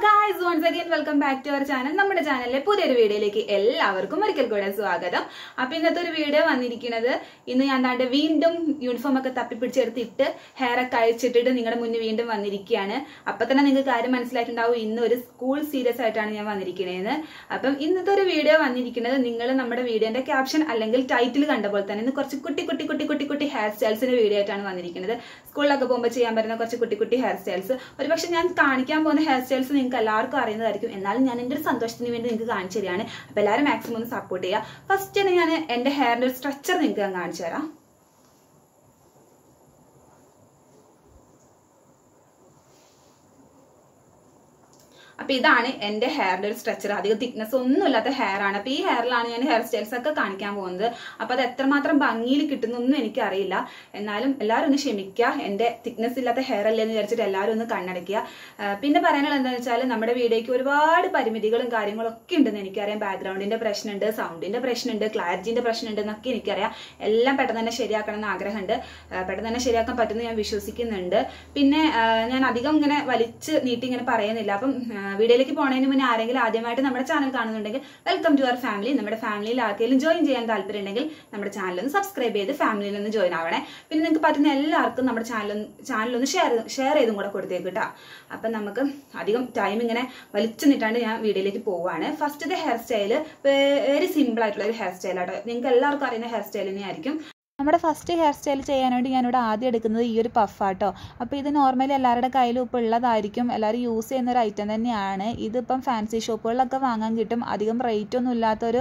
が guys once again welcome back to our channel നമ്മുടെ ചാനലിലെ പുതിയൊരു വീഡിയോയിലേക്ക് എല്ലാവർക്കും ഒരിക്കൽ കൂടെ സ്വാഗതം. അപ്പൊ ഇന്നത്തെ ഒരു വീഡിയോ വന്നിരിക്കുന്നത് ഇന്ന് ഞാൻ താണ്ട് വീണ്ടും യൂണിഫോം ഒക്കെ തപ്പിപ്പിടിച്ചെടുത്തിട്ട് ഹെയർ ഒക്കെ അഴിച്ചിട്ടിട്ട് നിങ്ങളുടെ മുന്നിൽ വീണ്ടും വന്നിരിക്കുകയാണ്. അപ്പൊ തന്നെ നിങ്ങൾക്ക് കാര്യം മനസ്സിലായിട്ടുണ്ടാവും ഇന്ന് ഒരു സ്കൂൾ സീരിയസ് ആയിട്ടാണ് ഞാൻ വന്നിരിക്കുന്നത് അപ്പം ഇന്നത്തെ ഒരു വീഡിയോ വന്നിരിക്കുന്നത് നിങ്ങൾ നമ്മുടെ വീഡിയോന്റെ ക്യാപ്ഷൻ അല്ലെങ്കിൽ ടൈറ്റിൽ കണ്ട പോലെ തന്നെ ഇന്ന് കുറച്ച് കുട്ടി കുട്ടി കുട്ടി കുട്ടി കുട്ടി ഹെയർ സ്റ്റൈൽസിന്റെ വീഡിയോ ആയിട്ടാണ് വന്നിരിക്കുന്നത് സ്കൂളിലൊക്കെ പോകുമ്പോൾ ചെയ്യാൻ പറ്റുന്ന കുറച്ച് കുട്ടി കുട്ടി ഹെയർ സ്റ്റൈൽസ് ഒരുപക്ഷെ ഞാൻ കാണിക്കാൻ പോകുന്ന ഹെയർ സ്റ്റൈൽസ് നിങ്ങൾക്ക് എല്ലാവർക്കും അറിയുന്നതായിരിക്കും. എന്നാലും ഞാൻ എന്റെ ഒരു സന്തോഷത്തിന് വേണ്ടി നിങ്ങൾക്ക് കാണിച്ചു തരികയാണ്. അപ്പോൾ എല്ലാവരും മാക്സിമം ഒന്ന് സപ്പോർട്ട് ചെയ്യുക. ഫസ്റ്റ് തന്നെ ഞാൻ എന്റെ ഹെയറിന്റെ ഒരു സ്ട്രക്ചർ നിങ്ങൾക്ക് ഞാൻ കാണിച്ചു തരാം. അപ്പൊ ഇതാണ് എന്റെ ഹെയറിന്റെ ഒരു സ്ട്രക്ചർ അധികം തിക്നെസ് ഒന്നും ഇല്ലാത്ത ഹെയർ ആണ്. അപ്പൊ ഈ ഹെയറിലാണ് ഞാൻ ഹെയർ സ്റ്റൈൽസ് ഒക്കെ കാണിക്കാൻ പോകുന്നത്. അപ്പൊ അത് എത്രമാത്രം ഭംഗിയിൽ കിട്ടുന്നൊന്നും എനിക്കറിയില്ല. എന്നാലും എല്ലാവരും ഒന്ന് ക്ഷമിക്കുക. എന്റെ തിക്നെസ് ഇല്ലാത്ത ഹെയർ അല്ലേ എന്ന് വിചാരിച്ചിട്ട് എല്ലാവരും ഒന്ന് കണ്ണടയ്ക്കുക. പിന്നെ പറയാനുള്ളത് എന്താണെന്ന് വെച്ചാൽ നമ്മുടെ വീഡിയോയ്ക്ക് ഒരുപാട് പരിമിതികളും കാര്യങ്ങളും ഒക്കെ ഉണ്ടെന്ന് എനിക്കറിയാം. ബാക്ക്ഗ്രൗണ്ടിന്റെ പ്രശ്നമുണ്ട് സൗണ്ടിന്റെ പ്രശ്നമുണ്ട് ക്ലാരിറ്റിന്റെ പ്രശ്നമുണ്ട് എന്നൊക്കെ എനിക്കറിയാം. എല്ലാം പെട്ടെന്ന് തന്നെ ശരിയാക്കണം എന്ന് ആഗ്രഹമുണ്ട്. പെട്ടെന്ന് തന്നെ ശരിയാക്കാൻ പറ്റുമെന്ന് ഞാൻ വിശ്വസിക്കുന്നുണ്ട്. പിന്നെ ഞാൻ അധികം ഇങ്ങനെ വലിച്ച് നീട്ടി ഇങ്ങനെ പറയുന്നില്ല. അപ്പം വീഡിയോയിലേക്ക് പോണതിന് മുന്നേ ആരെങ്കിലും ആദ്യമായിട്ട് നമ്മുടെ ചാനൽ കാണുന്നുണ്ടെങ്കിൽ വെൽക്കം ടു അവർ ഫാമിലി നമ്മുടെ ഫാമിലിയിൽ ആർക്കെങ്കിലും ജോയിൻ ചെയ്യാൻ താല്പര്യം ഉണ്ടെങ്കിൽ നമ്മുടെ ചാനൽ ഒന്ന് സബ്സ്ക്രൈബ് ചെയ്ത് ഫാമിലിയിൽ ഒന്ന് ജോയിൻ ആവണേ. പിന്നെ നിങ്ങൾക്ക് പറ്റുന്ന എല്ലാവർക്കും നമ്മുടെ ചാനൽ ഒന്ന് ഷെയർ ഷെയർ ചെയ്തും കൂടെ കൊടുത്തേക്ക് കേട്ടോ അപ്പം നമുക്ക് അധികം ടൈം ഇങ്ങനെ വലിച്ചു നിട്ടാണ്ട് ഞാൻ വീഡിയോയിലേക്ക് പോവാണ്. ഫസ്റ്റത്തെ ഹെയർ സ്റ്റൈൽ വെരി സിമ്പിൾ ആയിട്ടുള്ള ഒരു ഹെയർ സ്റ്റൈലാട്ടോ നിങ്ങൾക്ക് എല്ലാവർക്കും അറിയുന്ന ഹെയർ സ്റ്റൈൽ തന്നെയായിരിക്കും. നമ്മുടെ ഫസ്റ്റ് ഹെയർ സ്റ്റൈൽ ചെയ്യാൻ വേണ്ടി ഞാനിവിടെ ആദ്യം എടുക്കുന്നത് ഈ ഒരു പഫാട്ടോ അപ്പോൾ ഇത് നോർമലി എല്ലാവരുടെ കയ്യിലും ഇപ്പോൾ ഉള്ളതായിരിക്കും. എല്ലാവരും യൂസ് ചെയ്യുന്ന ഒരു ഐറ്റം തന്നെയാണ്. ഇതിപ്പം ഫാൻസി ഷോപ്പുകളിലൊക്കെ വാങ്ങാൻ കിട്ടും. അധികം റേറ്റ് ഒന്നും ഇല്ലാത്തൊരു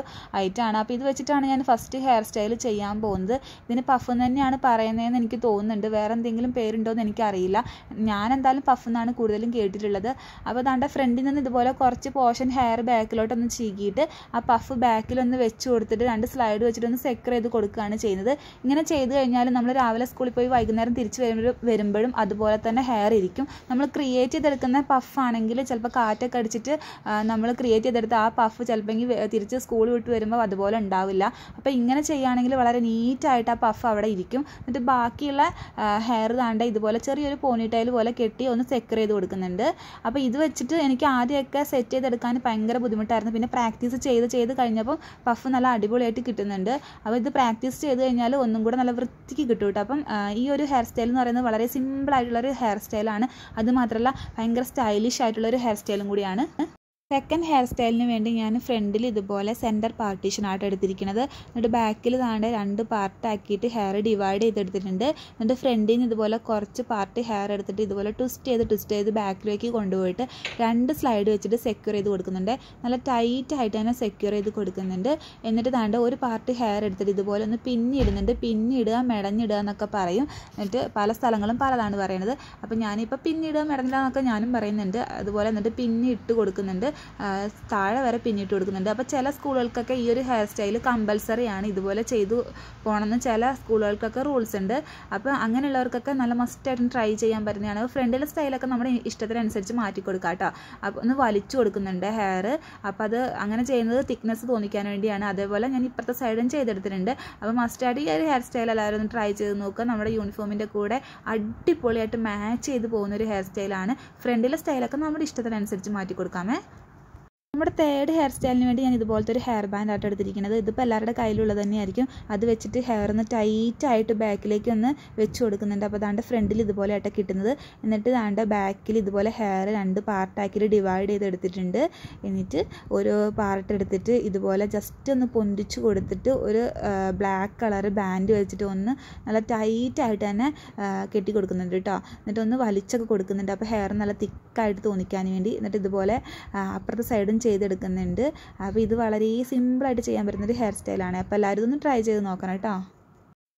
ആണ്. അപ്പോൾ ഇത് വെച്ചിട്ടാണ് ഞാൻ ഫസ്റ്റ് ഹെയർ സ്റ്റൈൽ ചെയ്യാൻ പോകുന്നത്. ഇതിന് പഫ് തന്നെയാണ് പറയുന്നതെന്ന് എനിക്ക് തോന്നുന്നുണ്ട്. വേറെ എന്തെങ്കിലും പേരുണ്ടോ എന്ന് എനിക്കറിയില്ല. ഞാൻ എന്തായാലും പഫ് എന്നാണ് കൂടുതലും കേട്ടിട്ടുള്ളത്. അപ്പോൾ അതാണ്ട് ഫ്രണ്ടിൽ നിന്ന് ഇതുപോലെ കുറച്ച് പോർഷൻ ഹെയർ ബാക്കിലോട്ടൊന്ന് ചീകിയിട്ട് ആ പഫ് ബാക്കിലൊന്ന് വെച്ച് കൊടുത്തിട്ട് രണ്ട് സ്ലൈഡ് വെച്ചിട്ടൊന്ന് സെക്കർ ചെയ്ത് കൊടുക്കുകയാണ് ചെയ്യുന്നത്. ഇങ്ങനെ ചെയ്ത് കഴിഞ്ഞാൽ നമ്മൾ രാവിലെ സ്കൂളിൽ പോയി വൈകുന്നേരം തിരിച്ച് വരുമ്പോഴും വരുമ്പോഴും അതുപോലെ തന്നെ ഹെയർ ഇരിക്കും. നമ്മൾ ക്രിയേറ്റ് ചെയ്തെടുക്കുന്ന പഫ് ആണെങ്കിൽ ചിലപ്പോൾ കാറ്റൊക്കെ അടിച്ചിട്ട് നമ്മൾ ക്രിയേറ്റ് ചെയ്തെടുത്ത ആ പഫ് ചിലപ്പോൾ തിരിച്ച് സ്കൂൾ വിട്ട് വരുമ്പോൾ അതുപോലെ ഉണ്ടാവില്ല. അപ്പോൾ ഇങ്ങനെ ചെയ്യുകയാണെങ്കിൽ വളരെ നീറ്റായിട്ട് ആ പഫ് അവിടെ ഇരിക്കും. എന്നിട്ട് ബാക്കിയുള്ള ഹെയർ താണ്ട ഇതുപോലെ ചെറിയൊരു പോണിറ്റൈൽ പോലെ കെട്ടി ഒന്ന് സെക്കർ ചെയ്ത് കൊടുക്കുന്നുണ്ട്. അപ്പോൾ ഇത് വെച്ചിട്ട് എനിക്ക് ആദ്യമൊക്കെ സെറ്റ് ചെയ്തെടുക്കാൻ ഭയങ്കര ബുദ്ധിമുട്ടായിരുന്നു. പിന്നെ പ്രാക്ടീസ് ചെയ്ത് ചെയ്ത് കഴിഞ്ഞപ്പോൾ പഫ് നല്ല അടിപൊളിയായിട്ട് കിട്ടുന്നുണ്ട്. അപ്പോൾ ഇത് പ്രാക്ടീസ് ചെയ്ത് കഴിഞ്ഞാൽ ഒന്നും കൂടെ നല്ല വൃത്തിക്ക് കിട്ടും കേട്ടോ. അപ്പം ഈ ഒരു ഹെയർ സ്റ്റൈൽ എന്ന് പറയുന്നത് വളരെ സിമ്പിൾ ആയിട്ടുള്ള ഒരു ഹെയർ സ്റ്റൈലാണ് അത് മാത്രമല്ല ഭയങ്കര സ്റ്റൈലിഷ് ആയിട്ടുള്ള ഒരു ഹെയർ സ്റ്റൈലും കൂടിയാണ്. സെക്കൻഡ് ഹെയർ സ്റ്റൈലിന് വേണ്ടി ഞാൻ ഫ്രണ്ടിൽ ഇതുപോലെ സെന്റർ പാർട്ടീഷനായിട്ട് എടുത്തിരിക്കുന്നത്. എന്നിട്ട് ബാക്കിൽ താണ്ട് രണ്ട് പാർട്ടാക്കിയിട്ട് ഹെയർ ഡിവൈഡ് ചെയ്തെടുത്തിട്ടുണ്ട്. എന്നിട്ട് ഫ്രണ്ടിൽ നിന്ന് ഇതുപോലെ കുറച്ച് പാർട്ട് ഹെയർ എടുത്തിട്ട് ഇതുപോലെ ട്വിസ്റ്റ് ചെയ്ത് ട്വിസ്റ്റ് ചെയ്ത് ബാക്കിലേക്ക് കൊണ്ടുപോയിട്ട് രണ്ട് സ്ലൈഡ് വെച്ചിട്ട് സെക്യൂർ ചെയ്ത് കൊടുക്കുന്നുണ്ട്. നല്ല ടൈറ്റ് ആയിട്ട് തന്നെ സെക്യൂർ ചെയ്ത് കൊടുക്കുന്നുണ്ട്. എന്നിട്ട് താണ്ട് ഒരു പാർട്ട് ഹെയർ എടുത്തിട്ട് ഇതുപോലെ ഒന്ന് പിന്നിടുന്നുണ്ട്. പിന്നിടുക മെടഞ്ഞിടുക എന്നൊക്കെ പറയും. എന്നിട്ട് പല സ്ഥലങ്ങളും പലതാണ് പറയുന്നത് അപ്പം ഞാനിപ്പോൾ പിന്നിടുക മെടഞ്ഞിടുക എന്നൊക്കെ ഞാനും പറയുന്നുണ്ട്. അതുപോലെ എന്നിട്ട് പിന്നിട്ട് കൊടുക്കുന്നുണ്ട്. താഴെ വരെ പിന്നിട്ട് കൊടുക്കുന്നുണ്ട്. അപ്പോൾ ചില സ്കൂളുകൾക്കൊക്കെ ഈ ഒരു ഹെയർ സ്റ്റൈൽ കമ്പൽസറി ആണ് ഇതുപോലെ ചെയ്തു പോകണമെന്ന് ചില സ്കൂളുകൾക്കൊക്കെ റൂൾസ് ഉണ്ട്. അപ്പോൾ അങ്ങനെയുള്ളവർക്കൊക്കെ നല്ല മസ്റ്റായിട്ടും ട്രൈ ചെയ്യാൻ പറ്റുന്നതാണ്. ഫ്രണ്ടിലെ സ്റ്റൈലൊക്കെ നമ്മുടെ ഇഷ്ടത്തിനനുസരിച്ച് മാറ്റി കൊടുക്കാം കേട്ടോ. അപ്പോൾ ഒന്ന് വലിച്ചു കൊടുക്കുന്നുണ്ട് ഹെയർ അപ്പോൾ അത് അങ്ങനെ ചെയ്യുന്നത് തിക്നെസ് തോന്നിക്കാൻ വേണ്ടിയാണ്. അതേപോലെ ഞാൻ ഇപ്പുറത്തെ സൈഡും ചെയ്തെടുത്തിട്ടുണ്ട്. അപ്പോൾ മസ്റ്റായിട്ട് ഈ ഒരു ഹെയർ സ്റ്റൈൽ എല്ലാവരും ഒന്ന് ട്രൈ ചെയ്ത് നോക്കുക. നമ്മുടെ യൂണിഫോമിന്റെ കൂടെ അടിപൊളിയായിട്ട് മാച്ച് ചെയ്ത് പോകുന്ന ഒരു ഹെയർ സ്റ്റൈലാണ് ഫ്രണ്ടിലെ സ്റ്റൈലൊക്കെ നമ്മുടെ ഇഷ്ടത്തിനനുസരിച്ച് മാറ്റി കൊടുക്കാമേ. നമ്മുടെ തേർഡ് ഹെയർ സ്റ്റൈലിന് വേണ്ടി ഞാൻ ഇതുപോലത്തെ ഒരു ഹെയർ ബാൻഡ് ആയിട്ട് എടുത്തിരിക്കുന്നത്. ഇതിപ്പോൾ എല്ലാവരുടെ കയ്യിലുള്ളത് തന്നെയായിരിക്കും. അത് വെച്ചിട്ട് ഹെയർ ഒന്ന് ടൈറ്റ് ആയിട്ട് ബാക്കിലേക്ക് ഒന്ന് വെച്ച് കൊടുക്കുന്നുണ്ട്. അപ്പോൾ അതാണ്ട് ഫ്രണ്ടിൽ ഇതുപോലെ ആയിട്ട് കിട്ടുന്നത്. എന്നിട്ട് ദാണ്ട് ബാക്കിൽ ഇതുപോലെ ഹെയർ രണ്ട് പാർട്ടാക്കി ഡിവൈഡ് ചെയ്ത് എടുത്തിട്ടുണ്ട്. എന്നിട്ട് ഒരു പാർട്ട് എടുത്തിട്ട് ഇതുപോലെ ജസ്റ്റ് ഒന്ന് പൊന്തിച്ച് കൊടുത്തിട്ട് ഒരു ബ്ലാക്ക് കളർ ബാൻഡ് വെച്ചിട്ട് ഒന്ന് നല്ല ടൈറ്റ് ആയിട്ട് തന്നെ കെട്ടി കൊടുക്കുന്നുണ്ട് കേട്ടോ എന്നിട്ട് ഒന്ന് വലിച്ചൊക്കെ കൊടുക്കുന്നുണ്ട്. അപ്പോൾ ഹെയർ നല്ല തിക്കായിട്ട് തോന്നിക്കാൻ വേണ്ടി എന്നിട്ട് ഇതുപോലെ അപ്പുറത്തെ സൈഡും ചെയ്തെടുക്കുന്നുണ്ട്. അപ്പോൾ ഇത് വളരെ സിമ്പിളായിട്ട് ചെയ്യാൻ പറ്റുന്നൊരു ഹെയർ സ്റ്റൈലാണ് അപ്പോൾ എല്ലാവരും ഇതൊന്ന് ട്രൈ ചെയ്ത് നോക്കണം കേട്ടോ.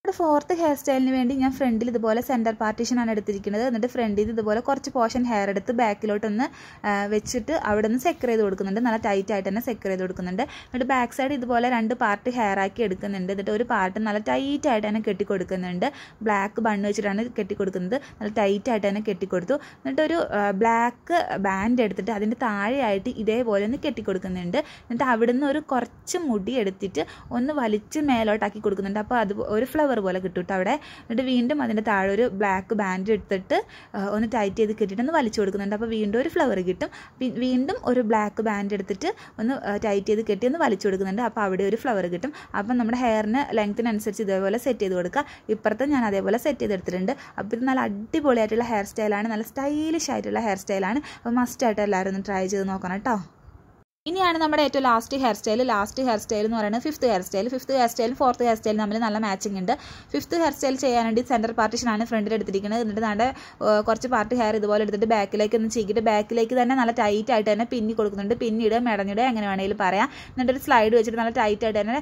നമ്മുടെ ഫോർത്ത് ഹെയർ സ്റ്റൈലിന് വേണ്ടി ഞാൻ ഫ്രണ്ടിൽ ഇതുപോലെ സെന്റർ പാർട്ടീഷനാണ് എടുത്തിരിക്കുന്നത്. എന്നിട്ട് ഫ്രണ്ടിൽ ഇതുപോലെ കുറച്ച് പോർഷൻ ഹെയർ എടുത്ത് ബാക്കിലോട്ടൊന്ന് വെച്ചിട്ട് അവിടെ നിന്ന് സെക്കർ ചെയ്ത് കൊടുക്കുന്നുണ്ട്. നല്ല ടൈറ്റ് ആയിട്ട് തന്നെ സെക്കർ ചെയ്ത് കൊടുക്കുന്നുണ്ട്. എന്നിട്ട് ബാക്ക് സൈഡ് ഇതുപോലെ രണ്ട് പാർട്ട് ഹെയർ ആക്കി എടുക്കുന്നുണ്ട്. എന്നിട്ട് ഒരു പാർട്ട് നല്ല ടൈറ്റ് ആയിട്ട് തന്നെ കെട്ടിക്കൊടുക്കുന്നുണ്ട് ബ്ലാക്ക് ബണ്ണ് വെച്ചിട്ടാണ് കെട്ടിക്കൊടുക്കുന്നത് നല്ല ടൈറ്റ് ആയിട്ട് തന്നെ കെട്ടിക്കൊടുത്തു എന്നിട്ട് ഒരു ബ്ലാക്ക് ബാൻഡ് എടുത്തിട്ട് അതിന്റെ താഴെയായിട്ട് ഇതേപോലെ ഒന്ന് കെട്ടിക്കൊടുക്കുന്നുണ്ട് എന്നിട്ട് അവിടുന്ന് ഒരു കുറച്ച് മുടി എടുത്തിട്ട് ഒന്ന് വലിച്ച് മേലോട്ടാക്കി കൊടുക്കുന്നുണ്ട്. അപ്പോൾ അത് ഒരു ഫ്ലവർ ഫ്ലവർ പോലെ കേട്ടോ അവിടെ. എന്നിട്ട് വീണ്ടും അതിന്റെ താഴെ ഒരു ബ്ലാക്ക് ബാൻഡ് എടുത്തിട്ട് ഒന്ന് ടൈറ്റ് ചെയ്ത് കെട്ടിയിട്ട് ഒന്ന് വലിച്ചു കൊടുക്കുന്നുണ്ട്. അപ്പോൾ വീണ്ടും ഒരു ഫ്ലവർ കിട്ടും. വീണ്ടും ഒരു ബ്ലാക്ക് ബാൻഡ് എടുത്തിട്ട് ഒന്ന് ടൈറ്റ് ചെയ്ത് കെട്ടി ഒന്ന് വലിച്ചു കൊടുക്കുന്നുണ്ട്. അപ്പോൾ അവിടെ ഒരു ഫ്ലവർ കിട്ടും. അപ്പം നമ്മുടെ ഹെയറിന് ലെങ്ത്തിനനുസരിച്ച് ഇതേപോലെ സെറ്റ് ചെയ്ത് കൊടുക്കുക. ഇപ്പുറത്ത് ഞാൻ അതേപോലെ സെറ്റ് ചെയ്തെടുത്തിട്ടുണ്ട് അപ്പോൾ ഇത് നല്ല അടിപൊളിയായിട്ടുള്ള ഹെയർ സ്റ്റൈലാണ് നല്ല സ്റ്റൈലിഷ് ആയിട്ടുള്ള ഹെയർ സ്റ്റൈലാണ് അപ്പോൾ മസ്റ്റായിട്ട് എല്ലാവരും ഒന്ന് ട്രൈ ചെയ്ത് നോക്കണം കേട്ടോ. ഇനിയാണ് നമ്മുടെ ഏറ്റവും last hair style last hair style എന്ന് പറയുന്നത് fifth hair style fifth hair സ്റ്റൈലും ഫോർത്ത് ഹെയർ സ്റ്റൈലും തമ്മിൽ നല്ല മാച്ചിങ് ഉണ്ട്. ഫിഫ്ത്ത് ഹെയർ സ്റ്റൈൽ ചെയ്യാൻ വേണ്ടി സെന്റർ പാർട്ടിഷനാണ് ഫ്രണ്ടിൽ എടുത്തിരിക്കുന്നത്. എന്നിട്ട് നമ്മുടെ കുറച്ച് പാർട്ട് ഹെയർ ഇതുപോലെ എടുത്തിട്ട് ബാക്കിലേക്ക് ഒന്ന് ചീക്കിയിട്ട് ബാക്കിലേക്ക് തന്നെ നല്ല ടൈറ്റ് ആയിട്ട് തന്നെ പിന്നി കൊടുക്കുന്നുണ്ട്. പിന്നീട് മെടഞ്ഞിടുക എങ്ങനെ വേണമെങ്കിലും പറയാം. എന്നിട്ടൊരു സ്ലൈഡ് വെച്ചിട്ട് നല്ല ടൈറ്റ് ആയിട്ട് തന്നെ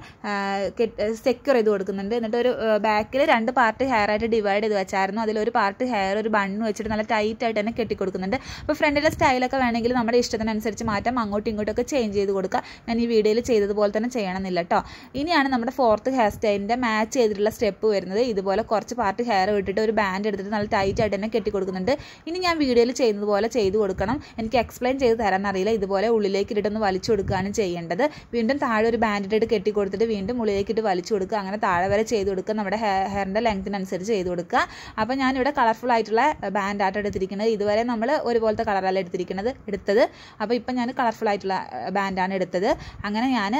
സെക്യൂർ ചെയ്ത് കൊടുക്കുന്നുണ്ട്. എന്നിട്ട് ഒരു ബാക്കിൽ രണ്ട് പാർട്ട് ഹെയർ ആയിട്ട് ഡിവൈഡ് ചെയ്ത് വെച്ചായിരുന്നു. അതിലൊരു പാർട്ട് ഹെയർ ഒരു ബണ്ണ് വെച്ചിട്ട് നല്ല ടൈറ്റ് ആയിട്ട് തന്നെ കെട്ടിക്കൊടുക്കുന്നുണ്ട്. അപ്പോൾ ഫ്രണ്ടിലെ സ്റ്റൈലൊക്കെ വേണമെങ്കിൽ നമ്മുടെ ഇഷ്ടത്തിനനുസരിച്ച് മാറ്റാം. അങ്ങോട്ടും ഇങ്ങോട്ടും ഒക്കെ ചേഞ്ച് ചെയ്ത് കൊടുക്കുക ഞാൻ ഈ വീഡിയോയിൽ ചെയ്തതുപോലെ തന്നെ ചെയ്യണമെന്നില്ല കേട്ടോ ഇനിയാണ് നമ്മുടെ ഫോർത്ത് ഹെയർ സ്റ്റൈലിന്റെ മാച്ച് ചെയ്തിട്ടുള്ള സ്റ്റെപ്പ് വരുന്നത്. ഇതുപോലെ കുറച്ച് പാർട്ട് ഹെയർ വിട്ടിട്ട് ഒരു ബാൻഡ് എടുത്തിട്ട് നല്ല ടൈറ്റ് ആയിട്ട് തന്നെ കെട്ടി കൊടുക്കുന്നുണ്ട്. ഇനി ഞാൻ വീഡിയോയിൽ ചെയ്യുന്നത് പോലെ ചെയ്ത് കൊടുക്കണം. എനിക്ക് എക്സ്പ്ലെയിൻ ചെയ്ത് തരാൻ അറിയില്ല. ഇതുപോലെ ഉള്ളിലേക്ക് ഇട്ടിട്ടൊന്ന് വലിച്ചു കൊടുക്കുകയാണ് ചെയ്യേണ്ടത്. വീണ്ടും താഴെ ഒരു ബാൻഡ് ഇട്ടിട്ട് കെട്ടി കൊടുത്തിട്ട് വീണ്ടും ഉള്ളിലേക്ക് ഇട്ട് വലിച്ചു കൊടുക്കുക. അങ്ങനെ താഴെ വരെ ചെയ്ത് കൊടുക്കുക. നമ്മുടെ ഹെയറിന്റെ ലെങ്ത്തിനനുസരിച്ച് ചെയ്ത് കൊടുക്കുക. അപ്പോൾ ഞാനിവിടെ കളർഫുൾ ആയിട്ടുള്ള ബാൻഡ് ആയിട്ട് എടുത്തിരിക്കുന്നത്. ഇതുവരെ നമ്മൾ ഒരുപോലത്തെ കളറല്ല എടുത്തിരിക്കുന്നത് എടുത്തത്. അപ്പോൾ ഇപ്പം ഞാൻ കളർഫുൾ ആയിട്ടുള്ള ബാൻഡാണ് എടുത്തത്. അങ്ങനെ ഞാൻ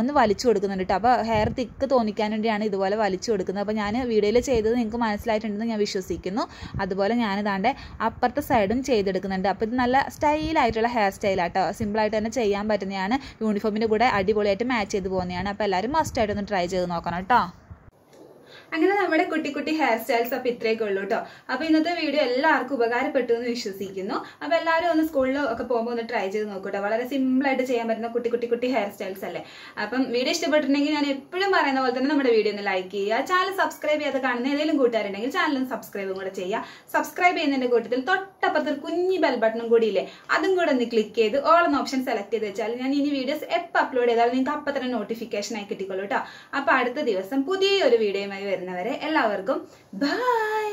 ഒന്ന് വലിച്ചു കൊടുക്കുന്നുണ്ട് അപ്പോൾ ഹെയർ തിക്ക് തോന്നിക്കാൻ വേണ്ടിയാണ് ഇതുപോലെ വലിച്ചു കൊടുക്കുന്നത്. അപ്പോൾ ഞാൻ വീഡിയോയിൽ ചെയ്തത് നിങ്ങൾക്ക് മനസ്സിലായിട്ടുണ്ടെന്ന് ഞാൻ വിശ്വസിക്കുന്നു. അതുപോലെ ഞാനിതാണ്ട് അപ്പുറത്തെ സൈഡും ചെയ്തെടുക്കുന്നുണ്ട്. അപ്പോൾ ഇത് നല്ല സ്റ്റൈലായിട്ടുള്ള ഹെയർ സ്റ്റൈലാട്ടോ സിമ്പിളായിട്ട് തന്നെ ചെയ്യാൻ പറ്റുന്നതാണ്. യൂണിഫോമിന്റെ കൂടെ അടിപൊളിയായിട്ട് മാച്ച് ചെയ്ത് പോകുന്നതാണ്. അപ്പോൾ എല്ലാവരും മസ്റ്റായിട്ടൊന്ന് ട്രൈ ചെയ്ത് നോക്കണം കേട്ടോ അങ്ങനെ നമ്മുടെ കുട്ടി കുട്ടി ഹെയർ സ്റ്റൈൽസ് അപ്പൊ ഇത്രയൊക്കെ ഉള്ളൂ കേട്ടോ അപ്പൊ ഇന്നത്തെ വീഡിയോ എല്ലാവർക്കും ഉപകാരപ്പെട്ടു എന്ന് വിശ്വസിക്കുന്നു. അപ്പൊ എല്ലാവരും ഒന്ന് സ്കൂളിൽ ഒക്കെ പോകുമ്പോൾ ഒന്ന് ട്രൈ ചെയ്ത് നോക്കൂട്ടോ വളരെ സിമ്പിൾ ആയിട്ട് ചെയ്യാൻ പറ്റുന്ന കുട്ടി കുട്ടി കുട്ടി ഹെയർ സ്റ്റൈൽസ് അല്ലേ. അപ്പം വീഡിയോ ഇഷ്ടപ്പെട്ടിട്ടുണ്ടെങ്കിൽ ഞാൻ എപ്പോഴും പറയുന്ന പോലെ തന്നെ നമ്മുടെ വീഡിയോ ഒന്ന് ലൈക്ക് ചെയ്യുക. ചാനൽ സബ്സ്ക്രൈബ് ചെയ്യാതെ കാണുന്ന ഏതെങ്കിലും കൂട്ടുകാരുണ്ടെങ്കിൽ ചാനലും സബ്സ്ക്രൈബും കൂടെ ചെയ്യുക. സബ്സ്ക്രൈബ് ചെയ്യുന്നതിന്റെ കൂട്ടത്തിൽ തൊട്ടപ്പുറത്ത് ഒരു കുഞ്ഞി ബെൽ ബട്ടണും കൂടി ഇല്ലേ? അതും കൂടെ ഒന്ന് ക്ലിക്ക് ചെയ്ത് ഓൾ എന്ന ഓപ്ഷൻ സെലക്ട് ചെയ്ത് വെച്ചാൽ ഞാൻ ഇനി വീഡിയോസ് എപ്പോൾ അപ്ലോഡ് ചെയ്താലും നിങ്ങൾക്ക് അപ്പം തന്നെ നോട്ടിഫിക്കേഷൻ ആയി കിട്ടിക്കൊള്ളൂ കേട്ടോ അപ്പൊ അടുത്ത ദിവസം പുതിയൊരു വീഡിയോയുമായി വരുന്നവരെ എല്ലാവർക്കും ബൈ